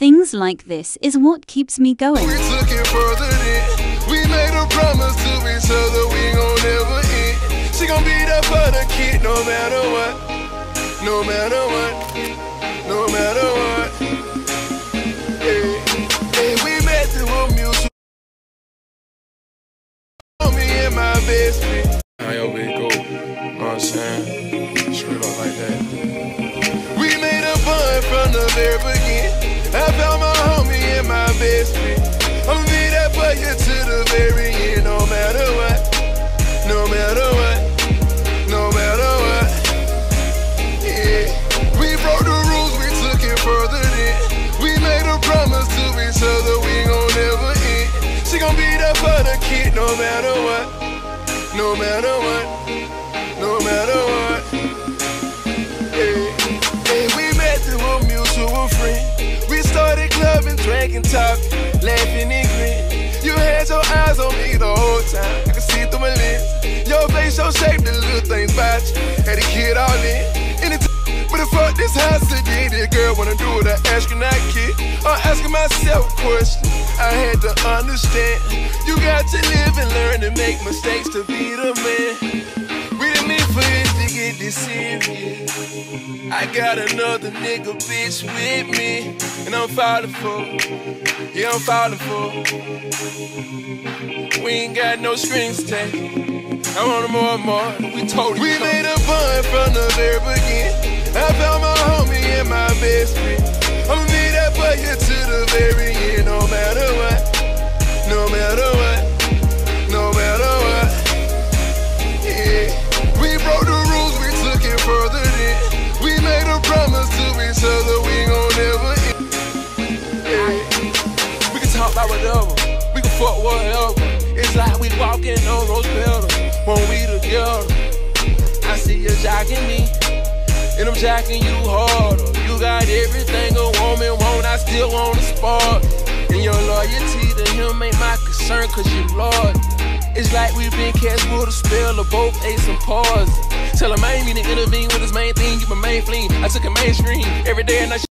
Things like this is what keeps me going. We took it further than we made a promise to each other we gon' never end. She gon' be there for the kid no matter what, no matter what, no matter what. Hey, hey, we met through a mutual. Me and my best friend. How your bitch go? Know what I'm saying? Straight up like that. We made a bond from the very beginning. I found my homie and my best friend. I'ma be for you to the very end, no matter what, no matter what, no matter what. Yeah, we broke the rules, we took it further than we made a promise to each other we gon' never end. She gon' be there for the kid, no matter what, no matter what, drinking, talking, laughing and grinning. You had your eyes on me the whole time. I could see through my lens. Your face, your shape, the little things about you. Had a kid all in. Anytime, but the fuck this house today, this girl wanna do it. I astronaut kid. I'm asking myself questions. I had to understand. You got to live and learn to make mistakes to be the man. This serious. I got another nigga bitch with me, and I'm falling for. Yeah, I'm falling for. We ain't got no strings attached. I want more and more. We totally. We made a bond from the very beginning. I found my homie and my best friend. I'ma be talk about whatever. We can fuck whatever. It's like we walking on rose petals when we together. I see you jacking me, and I'm jacking you harder. You got everything a woman want, I still want to spark. And your loyalty to him ain't my concern, cause you Lord. It's like we've been cast with a spell of both ace and pause. Tell him I ain't mean to intervene with his main thing, you my main fleeing. I took a mainstream every day and I